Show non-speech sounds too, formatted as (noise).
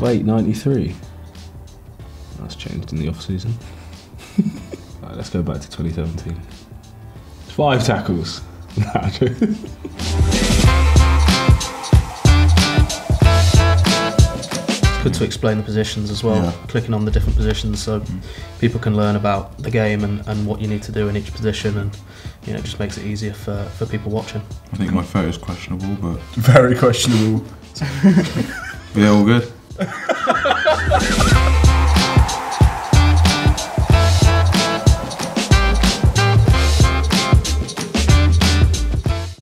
Wait, 93. That's changed in the off season. (laughs) let's go back to 2017. Five tackles. (laughs) good to explain the positions as well, Yeah. clicking on the different positions so mm. people can learn about the game and, and what you need to do in each position and you know, it just makes it easier for, for people watching. I think my photo's questionable, but (laughs) Very questionable. (laughs) yeah, all good. (laughs)